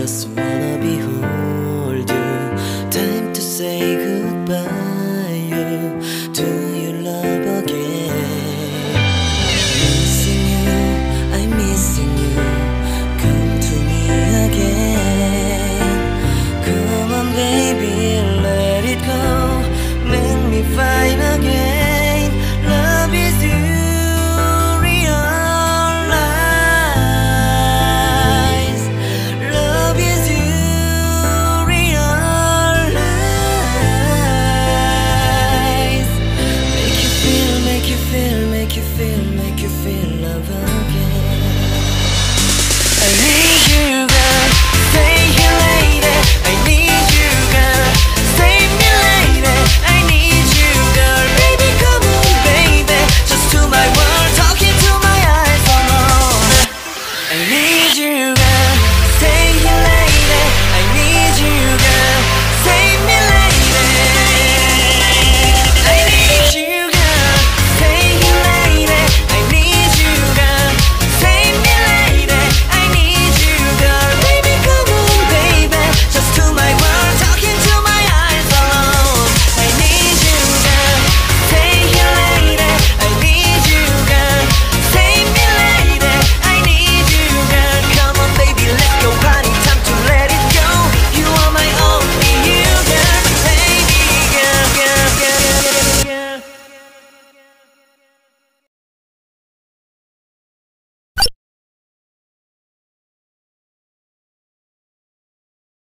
just wanna behold you. Time to say goodbye. You. To you.